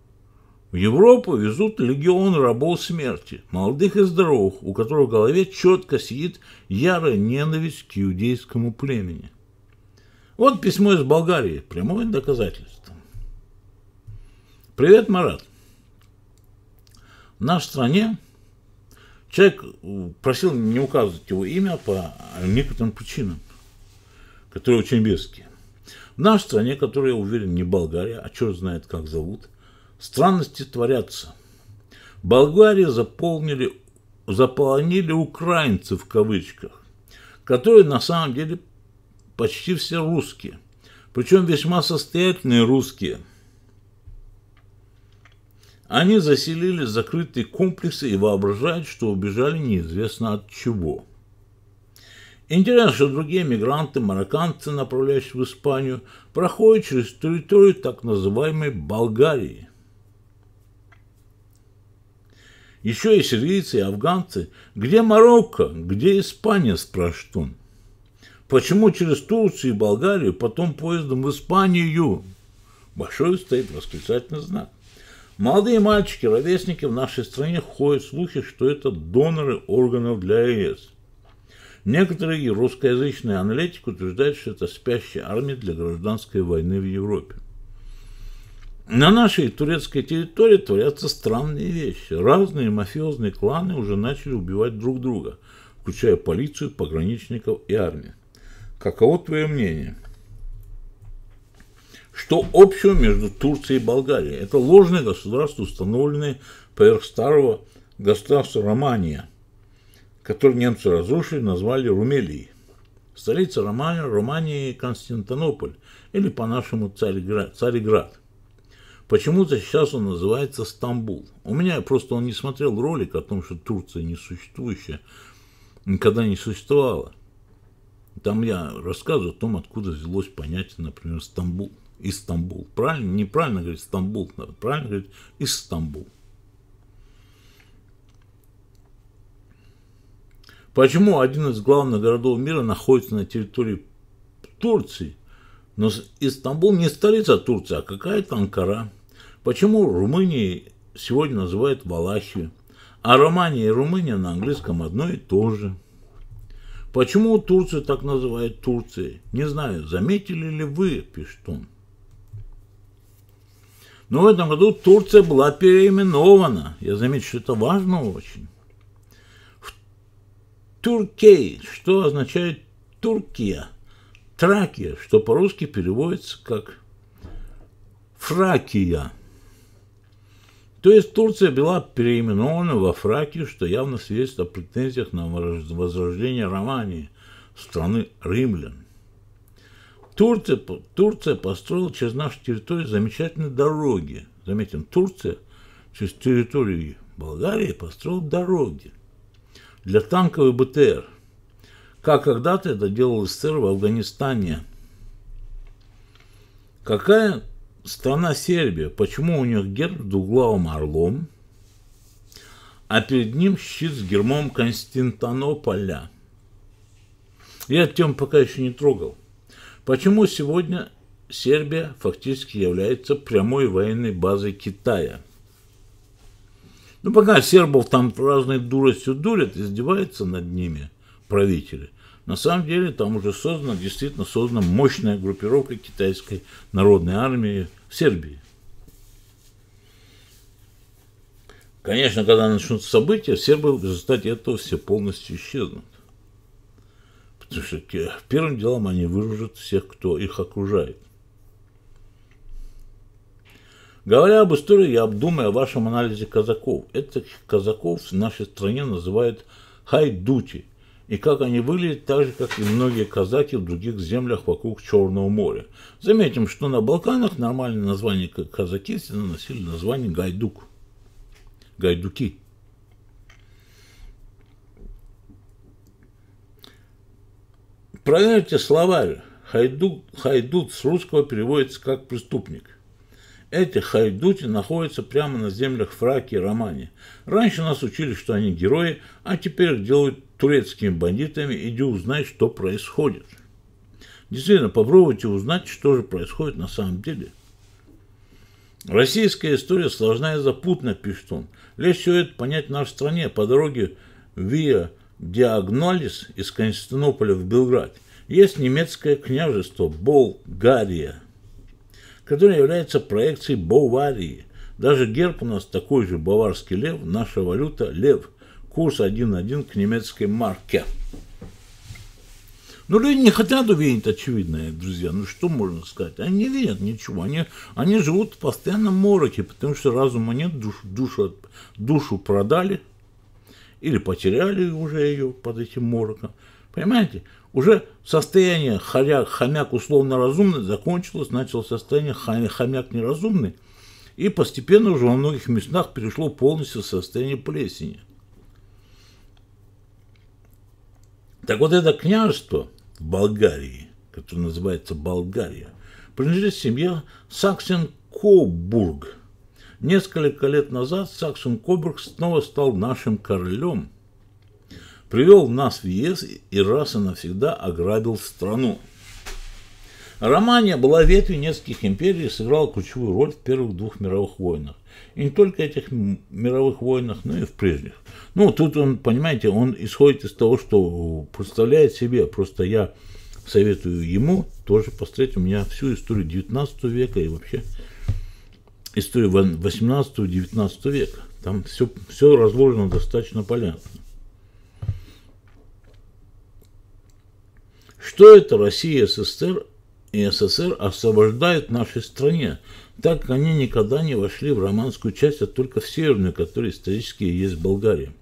в Европу везут легион рабов смерти, молодых и здоровых, у которых в голове четко сидит ярая ненависть к иудейскому племени. Вот письмо из Болгарии, прямое доказательство. Привет, Марат. В нашей стране человек просил не указывать его имя по некоторым причинам которые очень веские. В нашей стране, которая, я уверен, не Болгария, а черт знает, как зовут, странности творятся. Болгарию заполнили, заполонили украинцы в кавычках, которые на самом деле почти все русские, причем весьма состоятельные русские. Они заселили закрытые комплексы и воображают, что убежали неизвестно от чего – Интересно, что другие мигранты, марокканцы, направляющиеся в Испанию, проходят через территорию так называемой Болгарии. Еще и сирийцы и афганцы. Где Марокко? Где Испания, спрашивает он. Почему через Турцию и Болгарию, потом поездом в Испанию? Большой стоит восклицательный знак. Молодые мальчики, ровесники в нашей стране ходят слухи, что это доноры органов для ЕС. Некоторые русскоязычные аналитики утверждают, что это спящая армия для гражданской войны в Европе. На нашей турецкой территории творятся странные вещи. Разные мафиозные кланы уже начали убивать друг друга, включая полицию, пограничников и армию. Каково твое мнение? Что общего между Турцией и Болгарией? Это ложное государство, установленное поверх старого государства Романия – который немцы разрушили, назвали Румелией. Столица Романии, Романии Константинополь, или по-нашему Царьград. Почему-то сейчас он называется Стамбул. У меня просто он не смотрел ролик о том, что Турция несуществующая, никогда не существовала. Там я рассказываю о том, откуда взялось понятие, например, Стамбул. Истамбул. Правильно? Неправильно говорить Стамбул, правильно говорить Истамбул. Почему один из главных городов мира находится на территории Турции, но Истамбул не столица Турции, а какая-то Анкара? Почему Румыния сегодня называют Валахию, а Романия и Румыния на английском одно и то же? Почему Турцию так называют Турцией? Не знаю, заметили ли вы, пишет он. Но в этом году Турция была переименована. Я замечу, что это важно очень. В Туркей, что означает Туркия. Тракия, что по-русски переводится как Фракия. То есть Турция была переименована во Фракию, что явно свидетельствует о претензиях на возрождение Романии, страны римлян. Турция, Турция построила через нашу территорию замечательные дороги. Заметим, Турция через территорию Болгарии построила дороги для танков и БТР. Как когда-то это делал СССР в Афганистане. Какая страна Сербия? Почему у них герб с двуглавым орлом, а перед ним щит с гермом Константинополя? Я эту тему пока еще не трогал. Почему сегодня Сербия фактически является прямой военной базой Китая? Ну, пока сербов там разной дуростью дурят, издеваются над ними правители. На самом деле там уже создана, действительно создана мощная группировка китайской народной армии в Сербии. Конечно, когда начнутся события, сербы в результате этого все полностью исчезнут. Потому что первым делом они выжжут всех, кто их окружает. Говоря об истории, я обдумаю о вашем анализе казаков. Этих казаков в нашей стране называют хайдути. И как они выглядят, так же, как и многие казаки в других землях вокруг Черного моря. Заметим, что на Балканах нормальное название казаки всегда носили название гайдук. Гайдуки. Проверьте словарь. Хайдут, хайдут с русского переводится как преступник. Эти хайдути находятся прямо на землях Фракии и Романии. Раньше нас учили, что они герои, а теперь их делают турецкими бандитами. Иди узнай, что происходит. Действительно, попробуйте узнать, что же происходит на самом деле. Российская история сложная и запутана, пишет он. Легче всего это понять в нашей стране по дороге Виа Диагнолис из Константинополя в Белград есть немецкое княжество Болгария, которое является проекцией Баварии. Даже герб у нас такой же баварский лев, наша валюта лев, курс 1.1 к немецкой марке. Но люди не хотят увидеть очевидное, друзья. Ну что можно сказать? Они не видят ничего. Они, они живут в постоянном мороке, потому что разума нет, душ, душу, душу продали – или потеряли уже ее под этим мороком. Понимаете? Уже состояние хомяк, хомяк условно разумный закончилось, начало состояние хомяк неразумный, и постепенно уже во многих местах перешло полностью в состояние плесени. Так вот это княжество в Болгарии, которое называется Болгария, принадлежит семье Саксен-Кобург – Несколько лет назад Саксон Кобург снова стал нашим королем, привел нас в ЕС и раз и навсегда ограбил страну. Романия была ветвью нескольких империй и сыграла ключевую роль в первых двух мировых войнах. И не только этих мировых войнах, но и в прежних. Ну, тут он, понимаете, он исходит из того, что представляет себе. Просто я советую ему тоже посмотреть у меня всю историю 19 века и вообще историю 18-19 века. Там все, все разложено достаточно понятно. Что это Россия, СССР и СССР освобождают нашей стране, так как они никогда не вошли в романскую часть, а только в северную, которая исторически есть Болгария.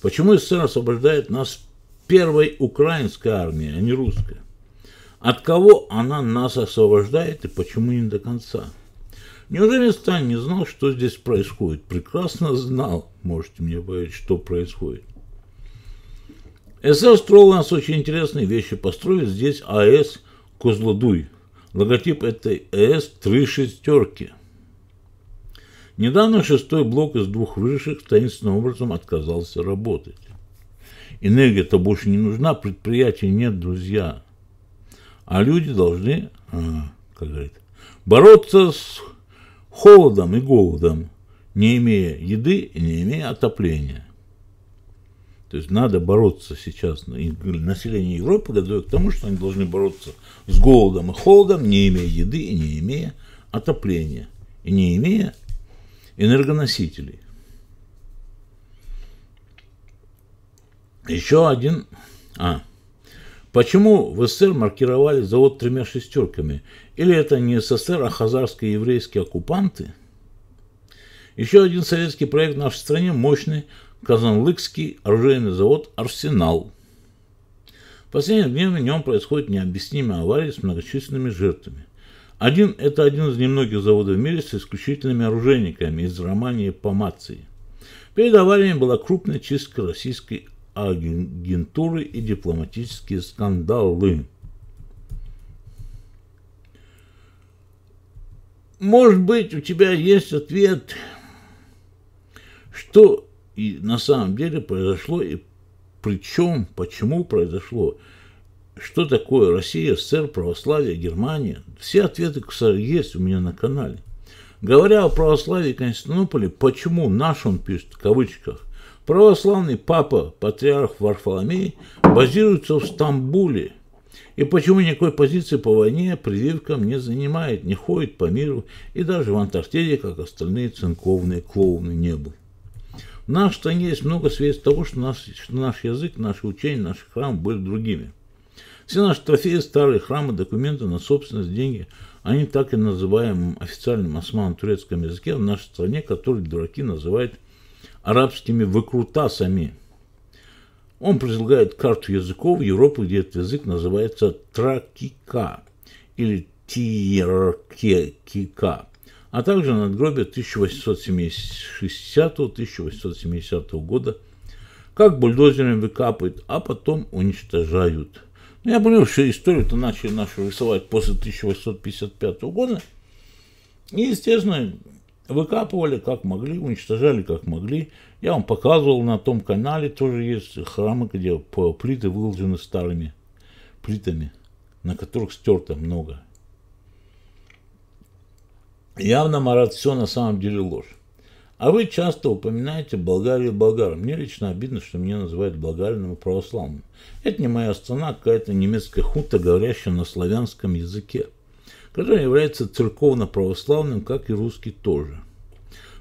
Почему СССР освобождает нас первой украинской армией, а не русской? От кого она нас освобождает и почему не до конца? Неужели Сталин не знал, что здесь происходит? Прекрасно знал, можете мне поверить, что происходит. СССР строил у нас очень интересные вещи. Построили здесь АЭС Козлодуй. Логотип этой АЭС три шестерки. Недавно шестой блок из двух высших таинственным образом отказался работать. Энергия-то больше не нужна, предприятий нет, друзья. А люди должны, а, как говорит, бороться с холодом и голодом, не имея еды и не имея отопления. То есть надо бороться сейчас, население Европы готовит к тому, что они должны бороться с голодом и холодом, не имея еды и не имея отопления, и не имея энергоносителей. Еще один... А, почему в СССР маркировали завод тремя шестерками? Или это не СССР, а хазарские еврейские оккупанты? Еще один советский проект в нашей стране – мощный Казанлыкский оружейный завод «Арсенал». В последнее время в нем происходит необъяснимая авария с многочисленными жертвами. Один – это один из немногих заводов в мире с исключительными оружейниками из Романии по Мации. Перед аварией была крупная чистка российской агентуры и дипломатические скандалы. Может быть, у тебя есть ответ, что и на самом деле произошло, и причем, почему произошло, что такое Россия, СССР, православие, Германия. Все ответы, кстати, есть у меня на канале. Говоря о православии Константинополя, почему наш, он пишет в кавычках, православный папа, патриарх Варфоломей, базируется в Стамбуле, и почему никакой позиции по войне прививкам не занимает, не ходит по миру и даже в Антарктиде, как остальные цинковные клоуны, не был. В стране есть много свидетельств того, что наш, что наш язык, наши учения, наши храмы были другими. Все наши трофеи, старые храмы, документы на собственность, деньги, они так и называемым официальным османо-турецком языке в нашей стране, который дураки называют арабскими выкрутасами. Он предлагает карту языков Европы, где этот язык называется тракика или тиркика а также надгробие 1860-1870 года, как бульдозерами выкапывают, а потом уничтожают. Ну, я понял, что историю-то начали нашу рисовать после 1855 года. И, естественно, выкапывали как могли, уничтожали как могли. Я вам показывал на том канале, тоже есть храмы, где плиты выложены старыми плитами, на которых стерто много Явно, Марат, все на самом деле ложь. А вы часто упоминаете Болгарию и болгар. Мне лично обидно, что меня называют болгарином и православным. Это не моя страна, а какая-то немецкая хута, говорящая на славянском языке, которая является церковно-православным, как и русский тоже.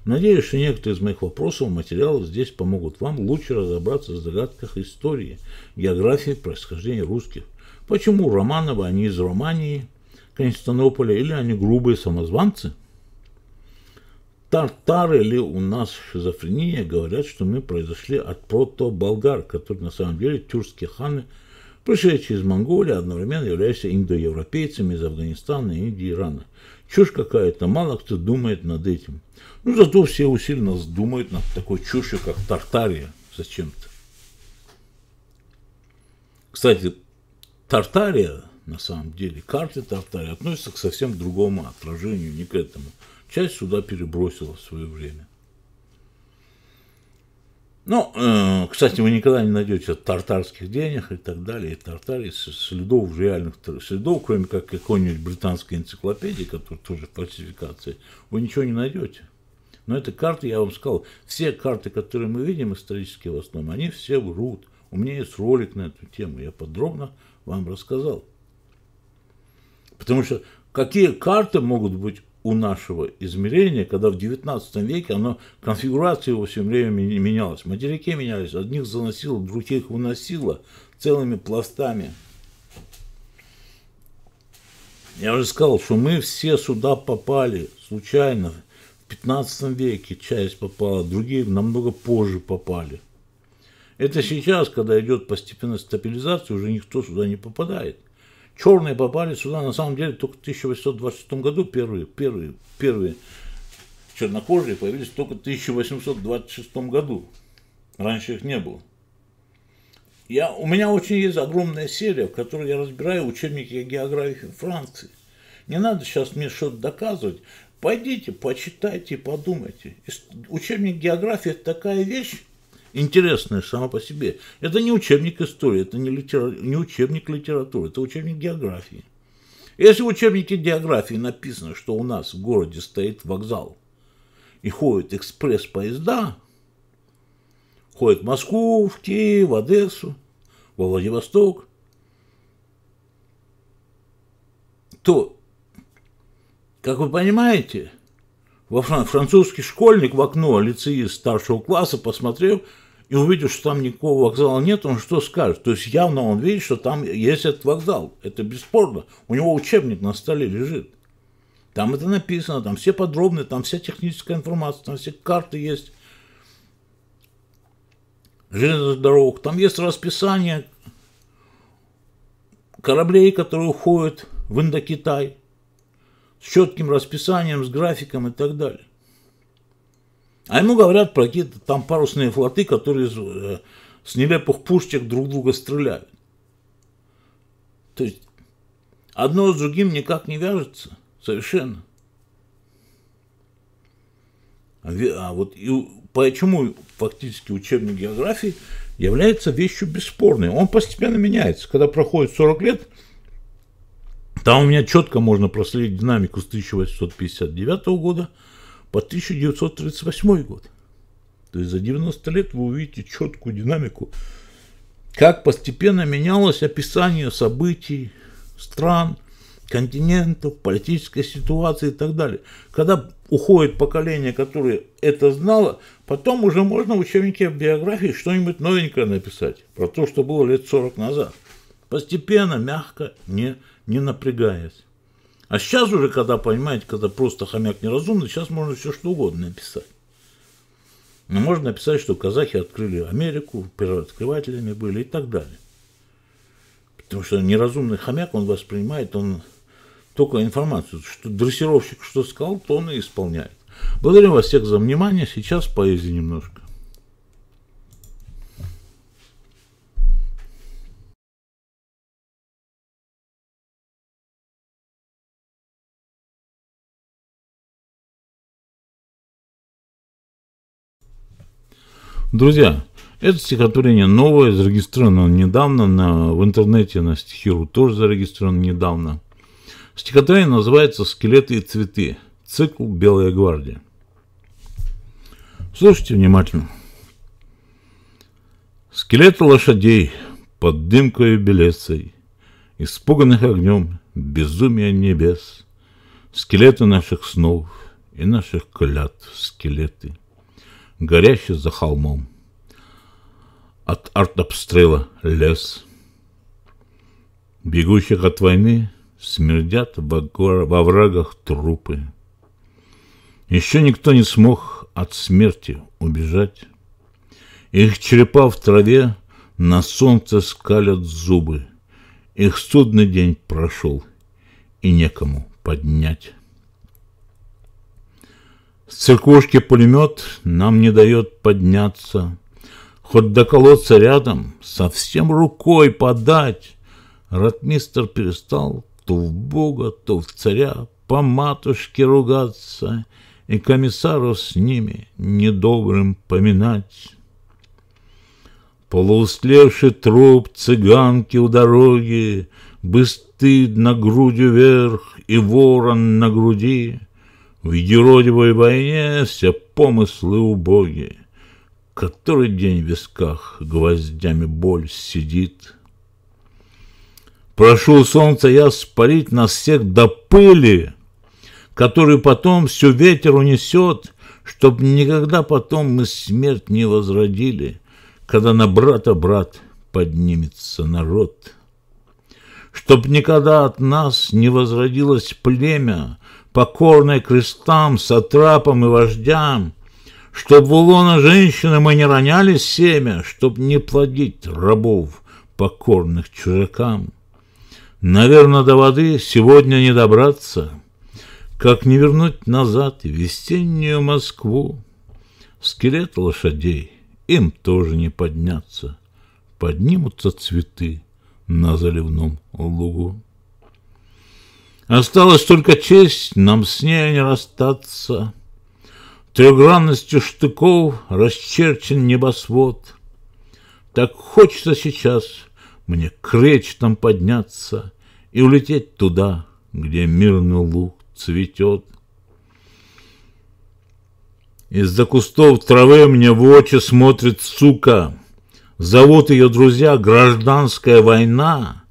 Надеюсь, что некоторые из моих вопросов и материалов здесь помогут вам лучше разобраться в загадках истории, географии, происхождения русских. Почему Романовы, они из Романии, Константинополя, или они грубые самозванцы – тартары или у нас шизофрения говорят, что мы произошли от прото-болгар, которые на самом деле тюркские ханы, пришедшие из Монголии, одновременно являются индоевропейцами из Афганистана, Индии, Ирана. Чушь какая-то, мало кто думает над этим. Ну, зато все усиленно думают над такой чушью, как Тартария зачем-то. Кстати, Тартария, на самом деле, карты Тартарии относятся к совсем другому отражению, не к этому – Часть сюда перебросила в свое время. Ну, э, кстати, вы никогда не найдете тартарских денег и так далее, и тартарий, следов реальных следов, кроме как какой-нибудь британской энциклопедии, которая тоже фальсификация, вы ничего не найдете. Но это карты, я вам сказал, все карты, которые мы видим исторические в основном, они все врут. У меня есть ролик на эту тему, я подробно вам рассказал. Потому что какие карты могут быть у нашего измерения, когда в 19 веке оно, конфигурация его все время менялась. Материки менялись, одних заносило, других выносило целыми пластами. Я уже сказал, что мы все сюда попали случайно. В 15 веке часть попала, другие намного позже попали. Это сейчас, когда идет постепенная стабилизация, уже никто сюда не попадает. Черные попали сюда на самом деле только в 1826 году, первые, первые, первые чернокожие появились только в 1826 году. Раньше их не было. Я, у меня очень есть огромная серия, в которой я разбираю учебники географии Франции. Не надо сейчас мне что-то доказывать. Пойдите, почитайте, подумайте. Учебник географии – это такая вещь, интересная сама по себе. Это не учебник истории, это не, литера... не учебник литературы, это учебник географии. Если в учебнике географии написано, что у нас в городе стоит вокзал и ходят экспресс-поезда, ходят в Москву, в Киев, в Одессу, во Владивосток, то, как вы понимаете, во французский школьник в окно лицеист старшего класса посмотрел и увидел, что там никакого вокзала нет, он что скажет? То есть явно он видит, что там есть этот вокзал. Это бесспорно. У него учебник на столе лежит. Там это написано, там все подробные, там вся техническая информация, там все карты есть железных дорог, там есть расписание кораблей, которые уходят в Индокитай, с четким расписанием, с графиком и так далее. А ему говорят про какие-то там парусные флоты, которые э, с нелепых пушечек друг друга стреляют. То есть одно с другим никак не вяжется совершенно. А, а вот и почему фактически учебник географии является вещью бесспорной. Он постепенно меняется. Когда проходит 40 лет, там у меня четко можно проследить динамику с 1859 года по 1938 год. То есть за 90 лет вы увидите четкую динамику, как постепенно менялось описание событий, стран, континентов, политической ситуации и так далее. Когда уходит поколение, которое это знало, потом уже можно в учебнике биографии что-нибудь новенькое написать про то, что было лет 40 назад. Постепенно, мягко, не, не напрягаясь. А сейчас уже, когда, понимаете, когда просто хомяк неразумный, сейчас можно все что угодно написать. Но можно написать, что казахи открыли Америку, первооткрывателями были и так далее. Потому что неразумный хомяк, он воспринимает, он только информацию, что дрессировщик что сказал, то он и исполняет. Благодарю вас всех за внимание. Сейчас поэзии немножко. Друзья, это стихотворение новое, зарегистрировано недавно на, в интернете на стихиру тоже зарегистрировано недавно. Стихотворение называется «Скелеты и цветы». Цикл «Белая гвардия». Слушайте внимательно. Скелеты лошадей под дымкою белесой, Испуганных огнем безумия небес, Скелеты наших снов и наших клятв скелеты, Горящие за холмом. От артобстрела лес, Бегущих от войны Смердят во врагах трупы. Еще никто не смог от смерти убежать. Их черепа в траве на солнце скалят зубы. Их судный день прошел, и некому поднять. С церквушки пулемет нам не дает подняться, Хоть до колодца рядом совсем рукой подать. Ратмистр перестал то в Бога, то в царя, по матушке ругаться и комиссару с ними недобрым поминать. Полуустлевший труп цыганки у дороги, Быстыдно грудью вверх и ворон на груди, В еродивой войне все помыслы убоги, Который день в висках гвоздями боль сидит — Прошу солнца я спалить нас всех до пыли, которую потом все ветер унесет, чтоб никогда потом мы смерть не возродили, когда на брата брат поднимется народ. Чтоб никогда от нас не возродилось племя, покорное крестам, сатрапам и вождям, Чтоб в лона женщины мы не роняли семя, Чтоб не плодить рабов, покорных чужакам. Наверное, до воды сегодня не добраться, Как не вернуть назад весеннюю Москву. Скелет лошадей, им тоже не подняться, Поднимутся цветы на заливном лугу. Осталось только честь нам с ней не расстаться. Трехгранностью штыков расчерчен небосвод. Так хочется сейчас мне к речкам подняться И улететь туда, где мирный луг цветет. Из-за кустов травы мне в очи смотрит сука. Зовут ее друзья гражданская война.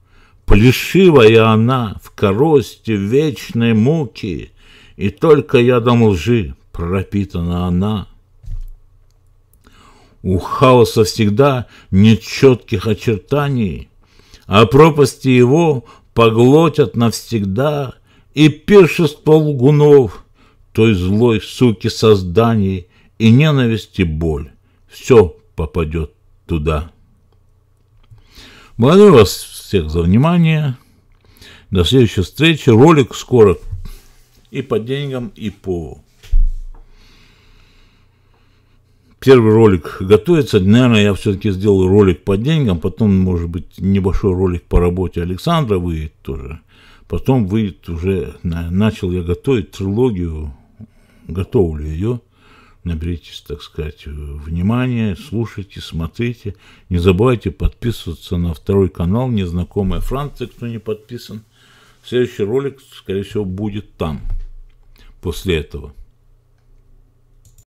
Плешивая она в коросте вечной муки, И только ядом лжи пропитана она. У хаоса всегда нет четких очертаний, А пропасти его поглотят навсегда И пиршество лгунов, той злой суки созданий, И ненависть и боль, все попадет туда. Благодарю вас всех за внимание. До следующей встречи. Ролик скоро и по деньгам, и по первый ролик готовится. Наверное, я все-таки сделаю ролик по деньгам, потом, может быть, небольшой ролик по работе Александра выйдет тоже. Потом выйдет уже, начал я готовить трилогию, готовлю ее. Наберитесь, так сказать, внимание, слушайте, смотрите. Не забывайте подписываться на второй канал «Незнакомая Франция», кто не подписан. Следующий ролик, скорее всего, будет там, после этого.